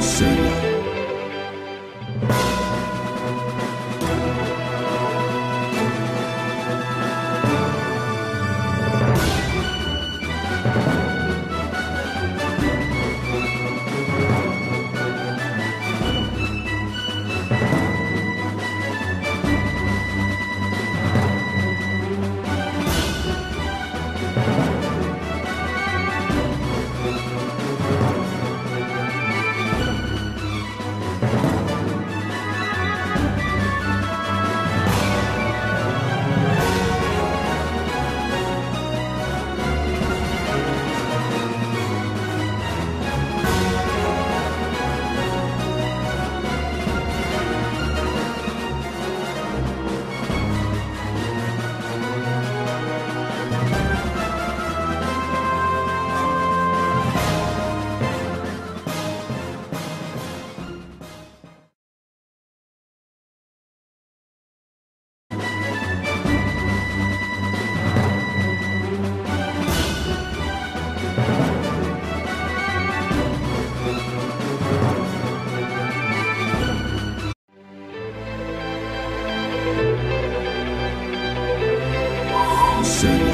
Sela. say.